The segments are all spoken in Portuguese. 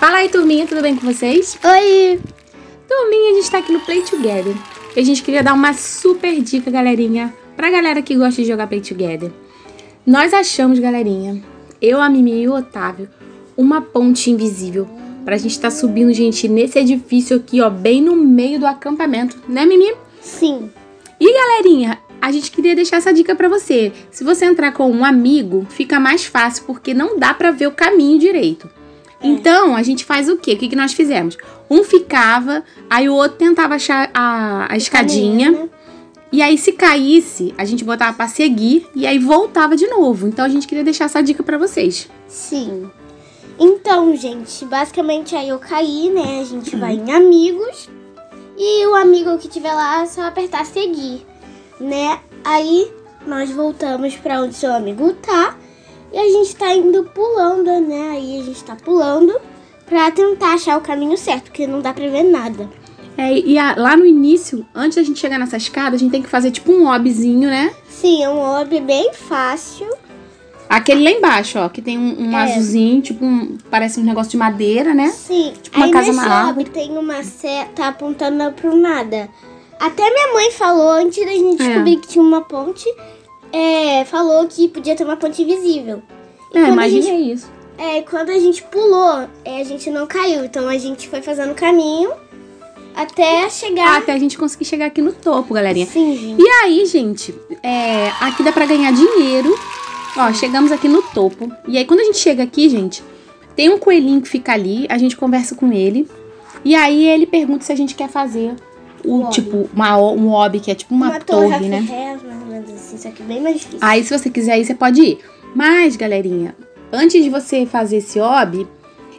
Fala aí, turminha, tudo bem com vocês? Oi! Turminha, a gente tá aqui no Play Together. E a gente queria dar uma super dica, galerinha, pra galera que gosta de jogar Play Together. Nós achamos, galerinha, eu, a Mimi e o Otávio, uma ponte invisível pra gente estar tá subindo, gente, nesse edifício aqui, ó, bem no meio do acampamento, né, Mimi? Sim. E galerinha, a gente queria deixar essa dica para você. Se você entrar com um amigo, fica mais fácil porque não dá para ver o caminho direito. É. Então, a gente faz o quê? O que, que nós fizemos? Um ficava, aí o outro tentava achar a, a escadinha. Né? E aí, se caísse, a gente botava pra seguir e aí voltava de novo. Então, a gente queria deixar essa dica para vocês. Sim. Então, gente, basicamente aí eu caí, né? A gente vai em amigos. E o amigo que tiver lá, é só apertar seguir, né? Aí nós voltamos para onde seu amigo tá. E a gente tá indo pulando, né? Aí a gente tá pulando pra tentar achar o caminho certo, porque não dá pra ver nada. É, e a, lá no início, antes da gente chegar nessa escada, a gente tem que fazer tipo um obzinho, né? Sim, é um ob bem fácil. Aquele lá embaixo, ó, que tem um, um é. azulzinho, tipo um, parece um negócio de madeira, né? Sim. Tipo uma Aí casa nesse árvore. tem uma seta apontando pro nada. Até minha mãe falou, antes da gente É. descobrir que tinha uma ponte, é, falou que podia ter uma ponte invisível. E É, imagina gente- isso. É, quando a gente pulou, é, a gente não caiu. Então a gente foi fazendo caminho até chegar. Até a gente conseguir chegar aqui no topo, galerinha. Sim, gente. E aí, gente, é, aqui dá pra ganhar dinheiro. Ó, chegamos aqui no topo. E aí, quando a gente chega aqui, gente, tem um coelhinho que fica ali, a gente conversa com ele. E aí ele pergunta se a gente quer fazer o, Um tipo, uma, um hobby, que é tipo uma, torre, né? Ferrez, mais ou menos assim, só que bem mais difícil. Aí, se você quiser ir, você pode ir. Mas, galerinha, antes de você fazer esse hobby,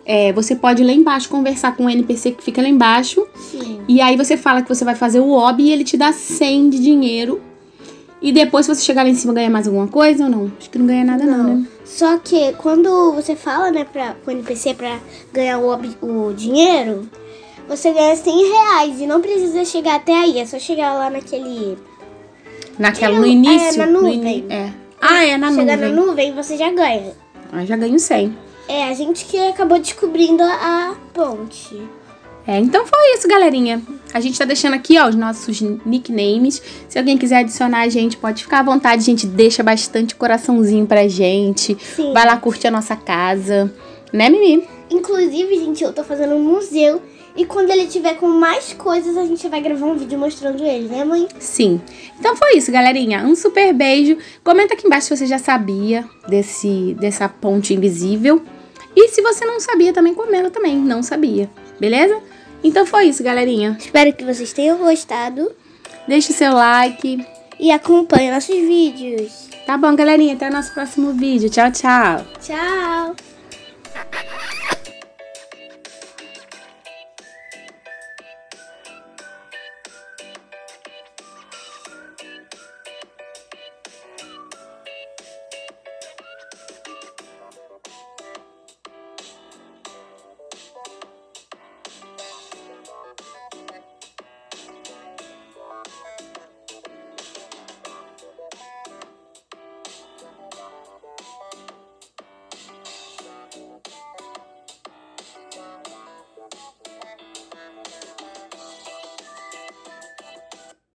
é, você pode ir lá embaixo conversar com o NPC que fica lá embaixo. Sim. E aí você fala que você vai fazer o hobby e ele te dá 100 de dinheiro. E depois, se você chegar lá em cima, ganha mais alguma coisa ou não? Acho que não ganha nada, não, né? Só que quando você fala, né, pra, pro NPC pra ganhar o, o dinheiro, você ganha 100 reais e não precisa chegar até aí. É só chegar lá naquele. Naquela, no um- início. é, na nuvem. ini- é. Ah, é, na chegar nuvem. na nuvem, você já ganha. Ah, já ganho 100. É, a gente que acabou descobrindo a, a ponte. É, então foi isso, galerinha. A gente tá deixando aqui, ó, os nossos nicknames. Se alguém quiser adicionar a gente, pode ficar à vontade. A gente deixa bastante coraçãozinho pra gente. Sim. Vai lá curtir a nossa casa. Né, Mimi? Inclusive, gente, eu tô fazendo um museu. E quando ele tiver com mais coisas, a gente vai gravar um vídeo mostrando ele, né, mãe? Sim. Então foi isso, galerinha. Um super beijo. Comenta aqui embaixo se você já sabia desse, dessa ponte invisível. E se você não sabia, também comenta também. Não sabia. Beleza? Então foi isso, galerinha. Espero que vocês tenham gostado. Deixe o seu like. E acompanhe nossos vídeos. Tá bom, galerinha. Até o nosso próximo vídeo. Tchau, tchau. Tchau!